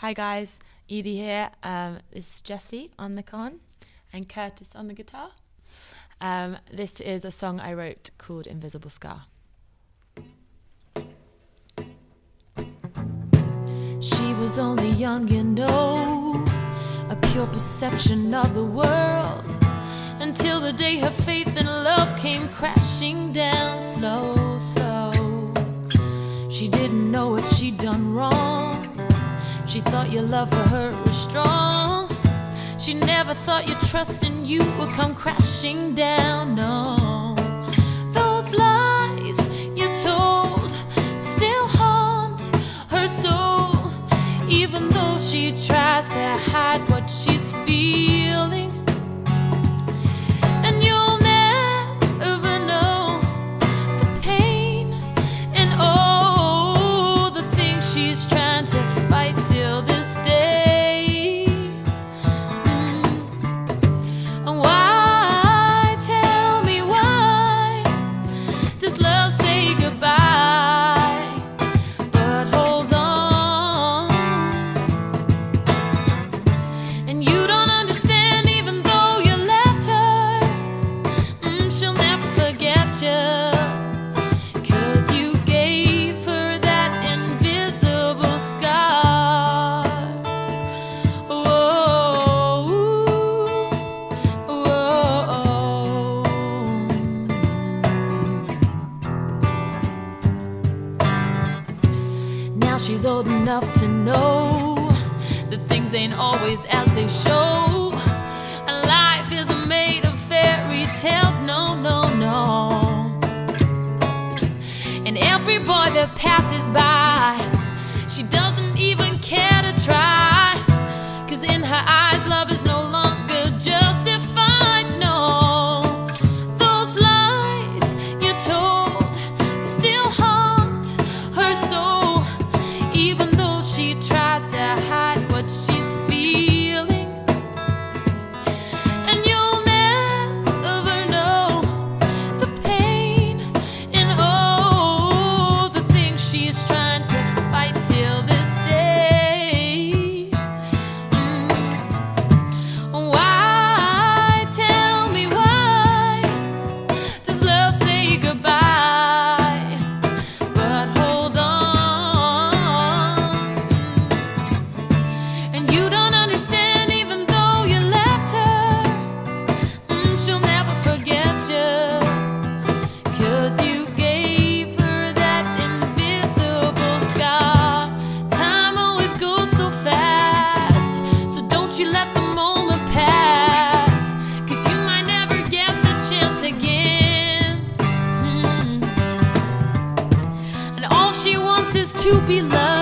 Hi guys, Edei here. Um, this is Jesse on the cajon and Curtis on the guitar. Um, this is a song I wrote called Invisible Scar. She was only young and old, a pure perception of the world. Until the day her faith and love came crashing down slow, slow. She didn't know what she'd done wrong. She thought your love for her was strong. She never thought your trust in you would come crashing down. No, those lies you told still haunt her soul, even though she tries to hide what she's feeling. Old enough to know that things ain't always as they show. And life isn't made of fairy tales, no, no, no. And every boy that passes by, she doesn't even care to be loved,